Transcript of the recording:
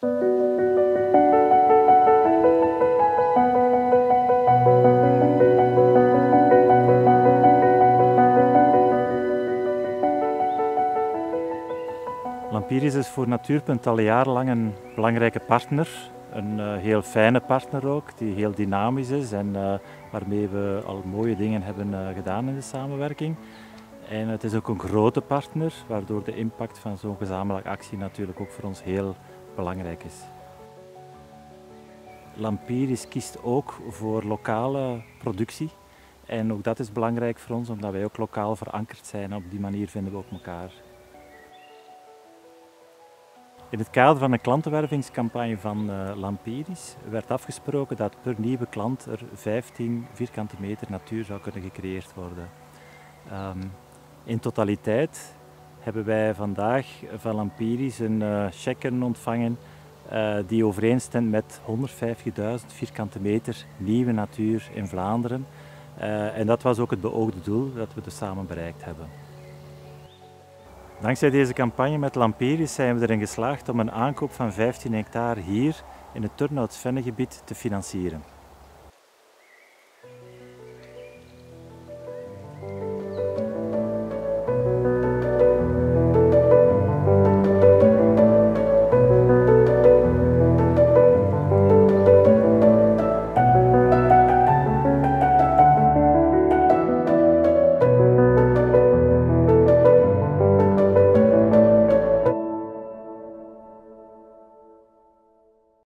Lampiris is voor Natuurpunt al jarenlang een belangrijke partner. Een uh, heel fijne partner ook, die heel dynamisch is en uh, waarmee we al mooie dingen hebben uh, gedaan in de samenwerking. En het is ook een grote partner, waardoor de impact van zo'n gezamenlijke actie natuurlijk ook voor ons heel belangrijk is. Lampiris kiest ook voor lokale productie. En ook dat is belangrijk voor ons, omdat wij ook lokaal verankerd zijn. Op die manier vinden we ook elkaar. In het kader van een klantenwervingscampagne van uh, Lampiris werd afgesproken dat per nieuwe klant er 15 vierkante meter natuur zou kunnen gecreëerd worden. Um, in totaliteit hebben wij vandaag van Lampiris een uh, cheque ontvangen uh, die overeenstemt met 150.000 vierkante meter nieuwe natuur in Vlaanderen. en dat was ook het beoogde doel dat we dus samen bereikt hebben. Dankzij deze campagne met Lamperis zijn we erin geslaagd om een aankoop van 15 hectare hier in het Turnhout-Vennegebied te financieren.